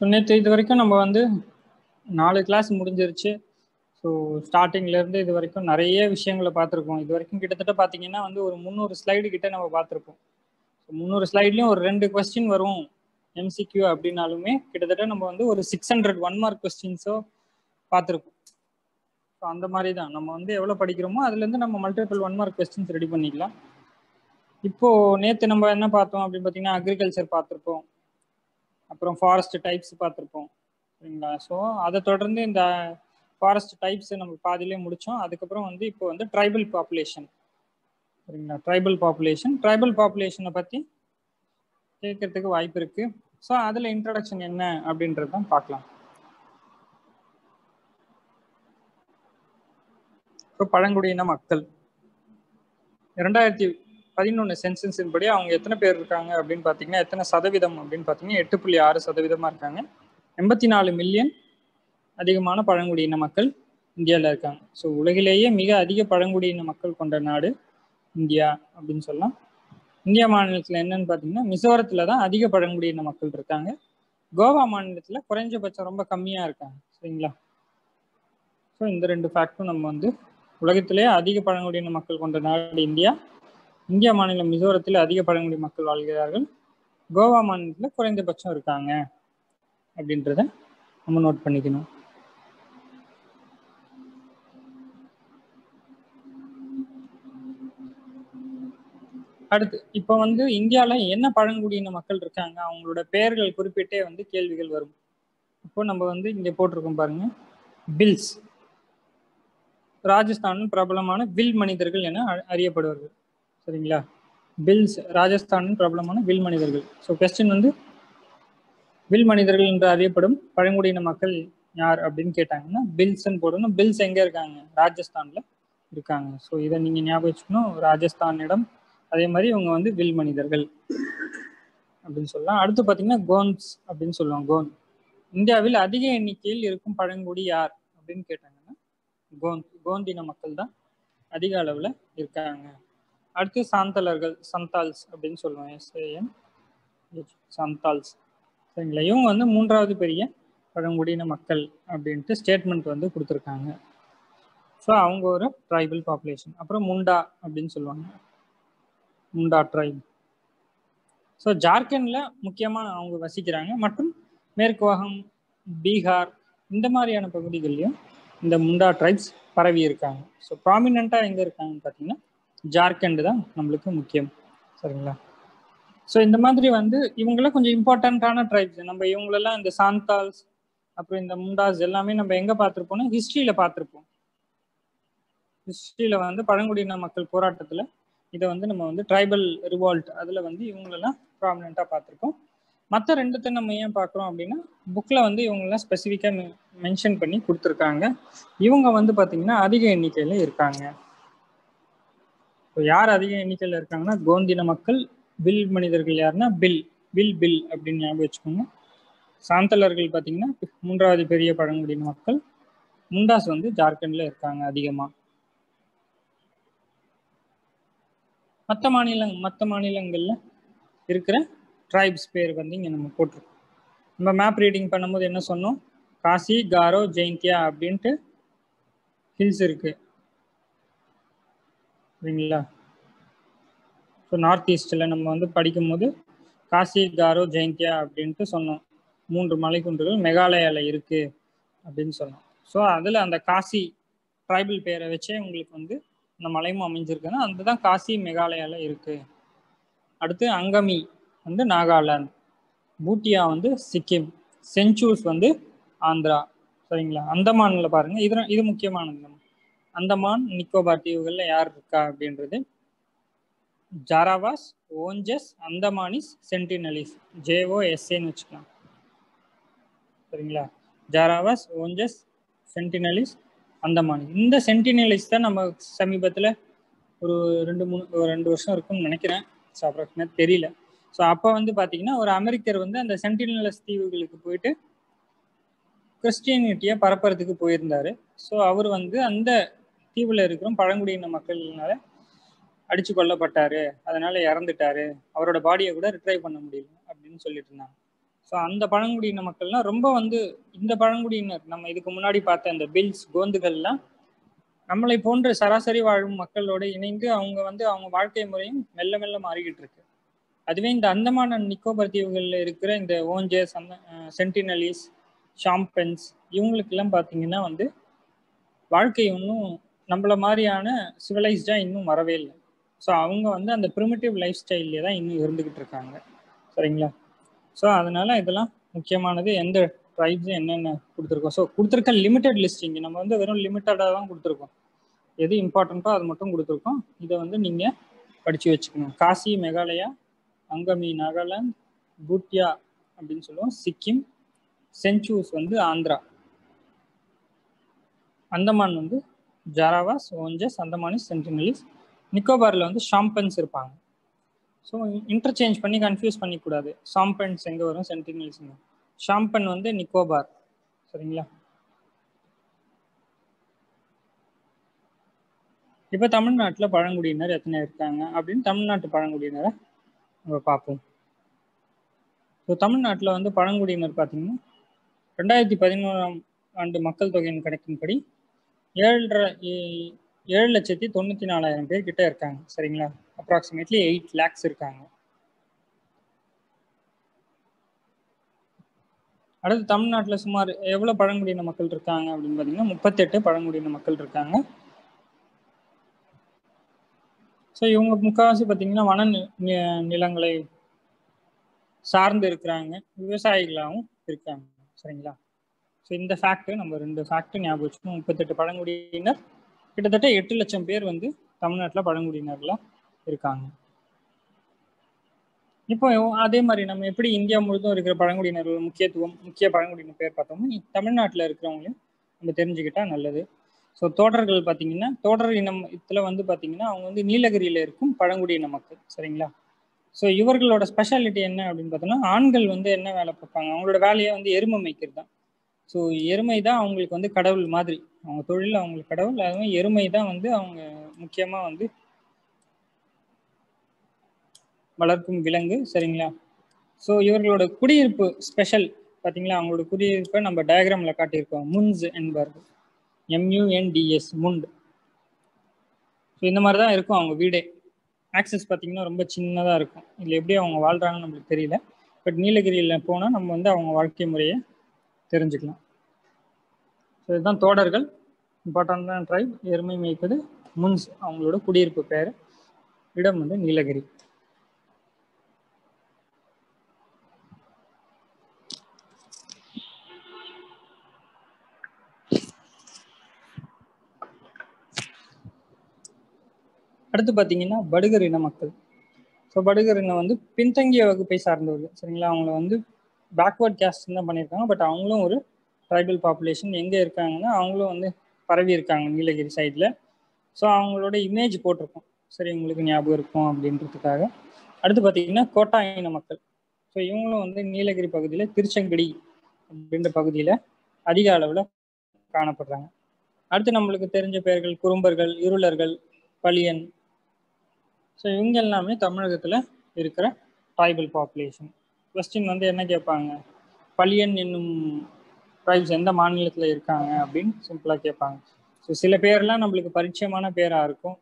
So நேற்று இது வரைக்கும் நம்ம வந்து நாலு கிளாஸ் முடிஞ்சிருச்சு. ஸோ ஸ்டார்டிங்லேருந்து இது வரைக்கும் நிறைய விஷயங்களை பார்த்துருக்கோம். இது வரைக்கும் கிட்டத்தட்ட பார்த்தீங்கன்னா வந்து ஒரு முந்நூறு ஸ்லைடு கிட்ட நம்ம பார்த்துருப்போம் ஸோ முந்நூறு ஸ்லைட்லேயும் ஒரு ரெண்டு கொஸ்டின் வரும். எம்சிக்யூ அப்படின்னாலுமே கிட்டத்தட்ட நம்ம வந்து ஒரு சிக்ஸ் ஹண்ட்ரட் ஒன் மார்க் கொஸ்டின்ஸோ பார்த்துருப்போம் ஸோ அந்த மாதிரி தான். நம்ம வந்து எவ்வளோ படிக்கிறோமோ அதுலேருந்து நம்ம multiple one mark questions ready பண்ணிக்கலாம். இப்போது நேற்று நம்ம என்ன பார்த்தோம் அப்படின்னு பார்த்தீங்கன்னா அக்ரிகல்ச்சர் பார்த்துருப்போம். அப்புறம் ஃபாரஸ்ட் டைப்ஸ் பார்த்துருப்போம். சரிங்களா? ஸோ அதை தொடர்ந்து இந்த ஃபாரஸ்ட் டைப்ஸ் நம்ம பாதியிலே முடித்தோம் அதுக்கப்புறம் வந்து இப்போ வந்து ட்ரைபல் பாப்புலேஷன் சரிங்களா? ட்ரைபல் பாப்புலேஷன் ட்ரைபல் பாப்புலேஷனை பற்றி கேட்கறதுக்கு வாய்ப்பு இருக்குது ஸோ அதில் இன்ட்ரடக்ஷன் என்ன அப்படின்றது தான் பார்க்கலாம். இப்போ பழங்குடியின மக்கள். இரண்டாயிரத்தி பதினொன்று சென்சன்ஸின் படி அவங்க எத்தனை பேர் இருக்காங்க அப்படின்னு பார்த்தீங்கன்னா எத்தனை சதவீதம் அப்படின்னு பார்த்தீங்கன்னா எட்டு புள்ளி ஆறு சதவீதமாக இருக்காங்க. எண்பத்தி நாலு மில்லியன் அதிகமான பழங்குடியின மக்கள் இந்தியாவில் இருக்காங்க. ஸோ உலகிலேயே மிக அதிக பழங்குடியின மக்கள் கொண்ட நாடு இந்தியா அப்படின்னு சொல்லலாம். இந்தியா மாநிலத்தில் என்னன்னு பார்த்தீங்கன்னா மிசோரத்தில் தான் அதிக பழங்குடியின மக்கள் இருக்காங்க. கோவா மாநிலத்தில் குறைஞ்சபட்சம் ரொம்ப கம்மியாக இருக்காங்க. சரிங்களா? ஸோ இந்த ரெண்டு ஃபேக்டும் நம்ம வந்து உலகத்திலேயே அதிக பழங்குடியின மக்கள் கொண்ட நாடு இந்தியா. இந்தியா மாநிலம் மிசோரத்தில் அதிக பழங்குடி மக்கள் வாழ்கிறார்கள். கோவா மாநிலத்தில் குறைந்தபட்சம் இருக்காங்க அப்படின்றத நம்ம நோட் பண்ணிக்கணும். அடுத்து இப்போ வந்து இந்தியாவில் என்ன பழங்குடியின மக்கள் இருக்காங்க? அவங்களோட பெயர்கள் குறிப்பிட்டே வந்து கேள்விகள் வரும். இப்போ நம்ம வந்து இங்கே போட்டிருக்கோம் பாருங்க. பில்ஸ். ராஜஸ்தான் பிரபலமான வில் மனிதர்கள் என அறியப்படுவார்கள். சரிங்களா? பில்ஸ் ராஜஸ்தான் பிரபலமான வில் மனிதர்கள். ஸோ கொஸ்டின் வந்து வில் மனிதர்கள் என்று அறியப்படும் பழங்குடியின மக்கள் யார் அப்படின்னு கேட்டாங்கன்னா பில்ஸ்ன்னு போடணும். பில்ஸ் எங்கே இருக்காங்க? ராஜஸ்தானில் இருக்காங்க. ஸோ இதை நீங்கள் ஞாபகம் வச்சுக்கணும். ராஜஸ்தானிடம் அதே மாதிரி இவங்க வந்து வில் மனிதர்கள் அப்படின்னு சொல்லலாம். அடுத்து பார்த்தீங்கன்னா கோன்ஸ் அப்படின்னு சொல்லுவாங்க. கோன் இந்தியாவில் அதிக எண்ணிக்கையில் இருக்கும் பழங்குடி யார் அப்படின்னு கேட்டாங்கன்னா கோந்த் கோந்தின மக்கள் தான் அதிக அளவில் இருக்காங்க. அடுத்து சாந்தலர்கள் சந்தால்ஸ் அப்படின்னு சொல்லுவாங்க. சந்தால்ஸ். சரிங்களா? இவங்க வந்து மூன்றாவது பெரிய பழங்குடியின மக்கள் அப்படின்ட்டு ஸ்டேட்மெண்ட் வந்து கொடுத்துருக்காங்க. ஸோ அவங்க ஒரு ட்ரைபல் பாப்புலேஷன் அப்புறம் முண்டா அப்படின்னு சொல்லுவாங்க. முண்டா ட்ரைப் ஸோ ஜார்க்கண்டில் முக்கியமாக அவங்க வசிக்கிறாங்க. மற்றும் மேற்குவகம் பீகார் இந்த மாதிரியான பகுதிகள்லையும் இந்த முண்டா ட்ரைப்ஸ் பரவி இருக்காங்க. ஸோ ப்ராமினண்ட்டாக எங்கே இருக்காங்கன்னு பார்த்தீங்கன்னா ஜார்க்கண்ட் தான் நம்மளுக்கு முக்கியம். சரிங்களா? ஸோ இந்த மாதிரி வந்து இவங்கெல்லாம் கொஞ்சம் இம்பார்ட்டண்ட்டான ட்ரைப்ஸ் நம்ம இவங்களெல்லாம் இந்த சாந்தால்ஸ் அப்புறம் இந்த முண்டாஸ் எல்லாமே நம்ம எங்கே பார்த்துருப்போம்னா ஹிஸ்ட்ரியில் பார்த்துருப்போம். ஹிஸ்ட்ரியில் வந்து பழங்குடியின மக்கள் போராட்டத்தில் இதை வந்து நம்ம வந்து ட்ரைபல் ரிவால்ட் அதில் வந்து இவங்களெல்லாம் ப்ராமினெண்ட்டாக பார்த்துருக்கோம். மற்ற ரெண்டுத்தை நம்ம ஏன் பார்க்குறோம் அப்படின்னா புக்கில் வந்து இவங்கெல்லாம் ஸ்பெசிஃபிக்காக மென்ஷன் பண்ணி கொடுத்துருக்காங்க. இவங்க வந்து பார்த்திங்கன்னா அதிக எண்ணிக்கையில் இருக்காங்க. இப்போ யார் அதிக எண்ணிக்கையில் இருக்காங்கன்னா கோந்தின மக்கள் பில் மனிதர்கள் யாருன்னா பில் பில் பில் அப்படின்னு ஞாபகம் வச்சுக்கோங்க. சாந்தலர்கள் பார்த்தீங்கன்னா மூன்றாவது பெரிய பழங்குடியின மக்கள். முண்டாஸ் வந்து ஜார்க்கண்டில் இருக்காங்க அதிகமாக மற்ற மாநிலங் மற்ற மாநிலங்களில் இருக்கிற ட்ரைப்ஸ் பேர் வந்து இங்கே நம்ம போட்டிருக்கோம். நம்ம மேப் ரீடிங் பண்ணும்போது என்ன சொன்னோம்? காசி காரோ ஜெயந்தியா அப்படின்ட்டு ஹில்ஸ் இருக்குது சரிங்களா ஸோ நார்த் ஈஸ்டில் நம்ம வந்து படிக்கும்போது காசி காரோ ஜெயந்தியா அப்படின்ட்டு சொன்னோம். மூன்று மலைக்குன்றுகள் மெகாலயாவில் இருக்குது அப்படின்னு சொன்னோம். ஸோ அதில் அந்த காசி ட்ரைபல் பேரை வச்சே உங்களுக்கு வந்து அந்த மலையும் அமைஞ்சிருக்குன்னா அந்த தான் காசி மெகாலயாவில் இருக்குது அடுத்து அங்கமி வந்து நாகாலாந்து. பூட்டியா வந்து சிக்கிம். செஞ்சூஸ் வந்து ஆந்திரா. சரிங்களா? அந்தமானில் பாருங்கள் இது இது முக்கியமானது அந்தமான் நிக்கோபார் தீவுகளில் யார் இருக்கா அப்படின்றது. ஜாராவாஸ் ஓஞ்சஸ் அந்தமானிஸ் சென்டினலிஸ் ஜேஓ எஸ்ஏன்னு வச்சுக்கலாம். சரிங்களா? ஜாராவாஸ் ஓஞ்சஸ் சென்டினலிஸ் அந்தமான் இந்த சென்டினலிஸ் தான் நம்ம சமீபத்தில் ஒரு ரெண்டு மூணு ஒரு ரெண்டு வருஷம் இருக்கும்னு நினைக்கிறேன். ஸோ அப்ராக்சிமேட் தெரியல. ஸோ அப்போ வந்து பார்த்தீங்கன்னா ஒரு அமெரிக்கர் வந்து அந்த சென்டினலஸ் தீவுகளுக்கு போயிட்டு கிறிஸ்டியனிட்டியை பரப்புறதுக்கு போயிருந்தாரு. ஸோ அவர் வந்து அந்த தீவுல இருக்கிற பழங்குடியின மக்கள்னால அடிச்சு கொல்லப்பட்டாரு. அதனால இறந்துட்டாரு. அவரோட பாடியை கூட ரிட்ரைவ் பண்ண முடியல அப்படின்னு சொல்லிட்டு இருந்தாங்க. ஸோ அந்த பழங்குடியின மக்கள்லாம் ரொம்ப வந்து இந்த பழங்குடியினர். நம்ம இதுக்கு முன்னாடி பார்த்த இந்த பில்ஸ் கோந்துகள்லாம் நம்மளை போன்ற சராசரி வாழும் மக்களோட இணைந்து அவங்க வந்து அவங்க வாழ்க்கை முறையும் மெல்ல மெல்ல மாறிக்கிட்டு இருக்கு. அதுவே இந்த அந்தமான நிக்கோபர் தீவுகளில் இருக்கிற இந்த ஓஞ்சஸ் அந்த சென்டினலிஸ் ஷாம்பென்ஸ் இவங்களுக்கெல்லாம் பார்த்தீங்கன்னா வந்து வாழ்க்கை இன்னும் நம்மள மாதிரியான சிவிலைஸ்டாக இன்னும் வரவே இல்லை. ஸோ அவங்க வந்து அந்த ப்ரிமிட்டிவ் லைஃப் ஸ்டைல்லே தான் இன்னும் இருந்துக்கிட்டு இருக்காங்க. சரிங்களா? ஸோ அதனால இதெல்லாம் முக்கியமானது எந்த ட்ரைப்ஸ் என்னென்ன கொடுத்துருக்கோம்? ஸோ கொடுத்துருக்க லிமிட்டட் லிஸ்டிங் நம்ம வந்து வெறும் லிமிட்டடாக தான் கொடுத்துருக்கோம். எது இம்பார்ட்டண்ட்டோ அது மட்டும் கொடுத்துருக்கோம். இதை வந்து நீங்கள் படித்து வச்சுக்கணும். காசி மேகாலயா அங்கமி நாகாலாந்து பூட்டியா அப்படின்னு சொல்லுவோம். சிக்கிம் சென்ச்சூஸ் வந்து ஆந்திரா. அந்தமான் வந்து ஜாராவாஸ் ஓஞ்சஸ் அந்தமானிஸ் சென்டினலிஸ் நிக்கோபாரில் வந்து ஷாம்பன்ஸ் இருப்பாங்க. ஸோ இன்டர்சேஞ்ச் பண்ணி கன்ஃபியூஸ் பண்ணிக்கூடாது. ஷாம்பன்ஸ் எங்கே வரும்? சென்டினல்ஸ் ஷாம்பன் வந்து நிக்கோபார். சரிங்களா? இப்போ தமிழ்நாட்டில் பழங்குடியினர் எத்தனை இருக்காங்க? அப்படின்னு தமிழ்நாட்டு பழங்குடியினரை நம்ம பார்ப்போம். ஸோ தமிழ்நாட்டில் வந்து பழங்குடியினர் பார்த்தீங்கன்னா ரெண்டாயிரத்தி பதினோராம் ஆண்டு மக்கள் தொகையின் கணக்கின்படி ஏழரை ஏழு லட்சத்தி தொண்ணூற்றி நாலாயிரம் பேர் கிட்ட இருக்காங்க சரிங்களா? அப்ராக்சிமேட்லி எயிட் லேக்ஸ் இருக்காங்க. அடுத்து தமிழ்நாட்டில் சுமார் எவ்வளோ பழங்குடியின மக்கள் இருக்காங்க அப்படின்னு பார்த்தீங்கன்னா முப்பத்தெட்டு பழங்குடியின மக்கள் இருக்காங்க. ஸோ இவங்க முக்கால்வாசி பார்த்தீங்கன்னா வன நிலங்களை சார்ந்து இருக்கிறாங்க. விவசாயிகளாகவும் இருக்காங்க சரிங்களா? ஸோ இந்த ஃபேக்ட் நம்ம ரெண்டு ஃபேக்ட் ஞாபகம் வச்சுக்கணும். முப்பத்தெட்டு பழங்குடியினர். கிட்டத்தட்ட எட்டு லட்சம் பேர் வந்து தமிழ்நாட்டில் பழங்குடியினர்களாக இருக்காங்க. இப்போ அதே மாதிரி நம்ம எப்படி இந்தியா முழுதும் இருக்கிற பழங்குடியினர்கள் முக்கியத்துவம் முக்கிய பழங்குடியினர் பேர் பார்த்தோம்னா தமிழ்நாட்டில் இருக்கிறவங்களையும் நம்ம தெரிஞ்சுக்கிட்டா நல்லது. ஸோ தோடர்கள் பார்த்தீங்கன்னா தோடர் இனம் இதில் வந்து பார்த்தீங்கன்னா அவங்க வந்து நீலகிரியில் இருக்கும் பழங்குடியின மக்கள். சரிங்களா? ஸோ இவர்களோட ஸ்பெஷாலிட்டி என்ன அப்படின்னு பார்த்தோம்னா ஆண்கள் வந்து என்ன வேலை பார்ப்பாங்க? அவங்களோட வேலையை வந்து எருமை மேய்க்கிறது தான் ஸோ எருமை தான் அவங்களுக்கு வந்து கடவுள் மாதிரி. அவங்க தொழில் அவங்களுக்கு கடவுள். அதுவும் எருமை தான் வந்து அவங்க முக்கியமாக வந்து வளர்க்கும் விலங்கு சரிங்களா? ஸோ இவர்களோட குடியிருப்பு ஸ்பெஷல் பார்த்தீங்களா அவங்களோட குடியிருப்பை நம்ம டயக்ராமில் காட்டியிருக்கோம். முன்ஸ் என்பார்கள். எம்யூஎன்டிஎஸ் முண்ட். ஸோ இந்த மாதிரி தான் இருக்கும் அவங்க வீடே. ஆக்சஸ் பார்த்தீங்கன்னா ரொம்ப சின்னதாக இருக்கும். இதில் எப்படி அவங்க வாழ்கிறாங்கன்னு நம்மளுக்கு தெரியல. பட் நீலகிரியில் போனால் நம்ம வந்து அவங்க வாழ்க்கை முறையை தெரிஞ்சுக்கலாம். ஸோ இதுதான் தோடர்கள். இம்பார்ட்டண்டான ட்ரைப் எருமை மேய்ப்பது முன்ஸ் அவங்களோட குடியிருப்பு பேர் இடம் வந்து நீலகிரி. அடுத்து பார்த்தீங்கன்னா படுகர் இன மக்கள். ஸோ படுகர் இனம் வந்து பின்தங்கிய வகுப்பை சார்ந்தவர்கள். சரிங்களா? அவங்கள வந்து பேக்வர்ட் கேஸ்ட் தான் பண்ணியிருக்காங்க. பட் அவங்களும் ஒரு ட்ரைபல் பாப்புலேஷன் எங்கே இருக்காங்கன்னா அவங்களும் வந்து பரவி இருக்காங்க நீலகிரி சைடில் ஸோ அவங்களோட இமேஜ் போட்டிருக்கோம். சரி உங்களுக்கு ஞாபகம் இருக்கும் அப்படின்றதுக்காக. அடுத்து பார்த்தீங்கன்னா கோட்டா இன மக்கள். ஸோ இவங்களும் வந்து நீலகிரி பகுதியில் திருச்செங்கடி அப்படின்ற பகுதியில் அதிக அளவில் காணப்படுறாங்க. அடுத்து நம்மளுக்கு தெரிஞ்ச பெயர்கள் குறும்பர்கள் இருளர்கள் பலியன் ஸோ இவங்க எல்லாமே தமிழகத்தில் இருக்கிற ட்ரைபல் பாப்புலேஷன் கொஸ்டின் வந்து என்ன கேட்பாங்க? பலியன் என்னும் ட்ரைப்ஸ் எந்த மாநிலத்தில் இருக்காங்க அப்படின்னு சிம்பிளாக கேட்பாங்க. ஸோ சில பேர்லாம் நம்மளுக்கு பரிச்சயமான பேராக இருக்கும்.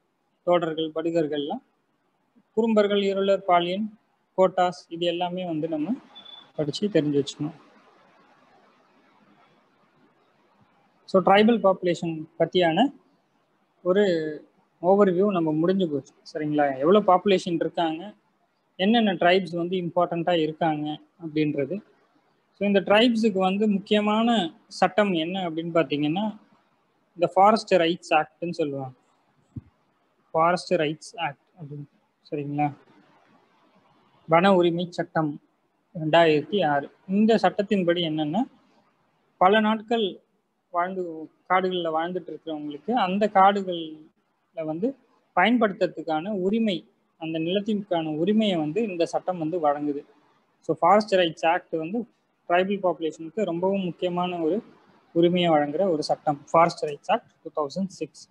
தோடர்கள் படுகர்கள்லாம். குறும்பர்கள் இருளர் பாலியன் கோட்டாஸ் இது எல்லாமே வந்து நம்ம படித்து தெரிஞ்சு வச்சுக்கணும். ஸோ ட்ரைபல் பாப்புலேஷன் பற்றியான ஒரு ஓவர்வியூ நம்ம முடிஞ்சு போச்சு. சரிங்களா? எவ்வளோ பாப்புலேஷன் இருக்காங்க? என்னென்ன ட்ரைப்ஸ் வந்து இம்பார்ட்டண்ட்டாக இருக்காங்க அப்படின்றது. ஸோ இந்த ட்ரைப்ஸுக்கு வந்து முக்கியமான சட்டம் என்ன அப்படின்னு பார்த்தீங்கன்னா இந்த ஃபாரஸ்ட் ரைட்ஸ் ஆக்ட்னு சொல்லுவாங்க. ஃபாரஸ்ட் ரைட்ஸ் ஆக்ட் அப்படின்னு. சரிங்களா? வன உரிமை சட்டம் ரெண்டாயிரத்தி ஆறு. இந்த சட்டத்தின்படி என்னென்னா பல நாட்கள் வாழ்ந்து காடுகளில் வாழ்ந்துட்டு இருக்கிறவங்களுக்கு அந்த காடுகளில் வந்து பயன்படுத்துறதுக்கான உரிமை அந்த நிலத்திற்கான உரிமையை வந்து இந்த சட்டம் வந்து வழங்குது. ஸோ ஃபாரஸ்ட் ரைட்ஸ் ஆக்ட் வந்து ட்ரைபல் பாப்புலேஷனுக்கு ரொம்பவும் முக்கியமான ஒரு உரிமையை வழங்குற ஒரு சட்டம் forest rights act two thousand six